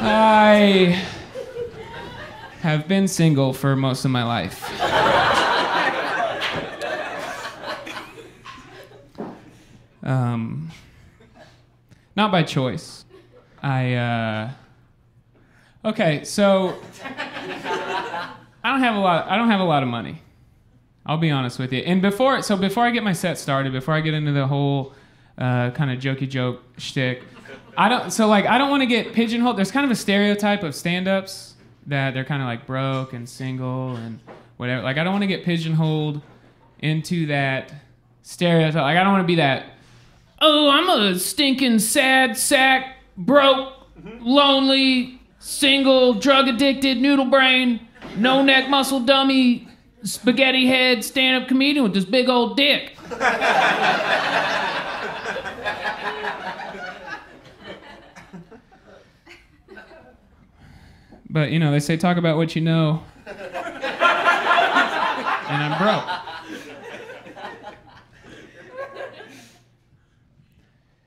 I have been single for most of my life. Um, not by choice. I, uh, okay, so I don't have a lot, I don't have a lot of money. I'll be honest with you. And before, so before I get my set started, before I get into the whole uh, kind of jokey joke shtick, I don't. So like, I don't want to get pigeonholed. There's kind of a stereotype of stand-ups that they're kind of like broke and single and whatever. Like, I don't want to get pigeonholed into that stereotype. Like, I don't want to be that. Oh, I'm a stinking sad sack, broke, mm-hmm. lonely, single, drug addicted, noodle brain, no neck muscle dummy, spaghetti head stand up comedian with this big old dick. But you know, they say talk about what you know. and I'm broke.